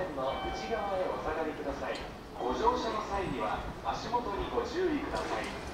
線の内側へお下がりください。ご乗車の際には足元にご注意ください。